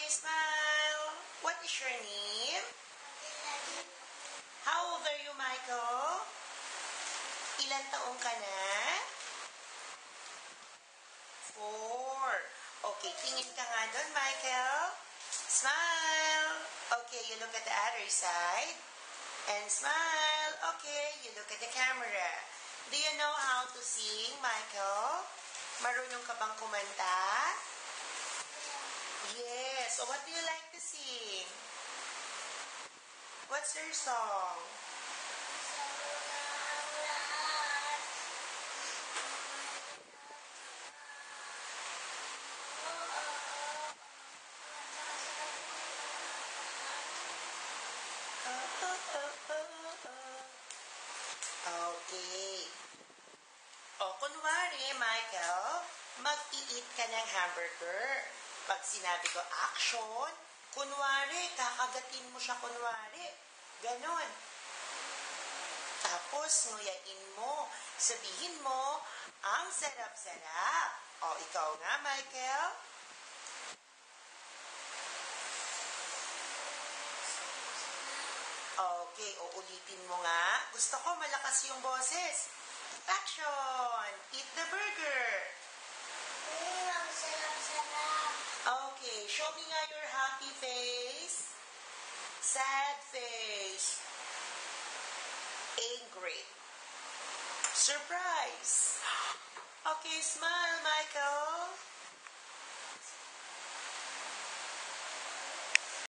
Okay, smile. What is your name? How old are you, Michael? Ilan taong ka na? Four. Okay, tingin ka nga doon, Michael. Smile. Okay, you look at the other side. And smile. Okay, you look at the camera. Do you know how to sing, Michael? Marunong ka bang kumanta? So what do you like to sing? What's your song? Okay. O, kunwari, Michael, mag-i-eat ka ng hamburger. Pag sinabi ko action, kunwari, kakagatin mo siya kunwari. Ganon. Tapos, nguyain mo. Sabihin mo, ang sarap-sarap. O, ikaw nga, Michael. Okay, uulitin mo nga. Gusto ko malakas yung boses. Action! Eat the burger. Show me your happy face. Sad face. Angry. Surprise. Okay, smile, Michael.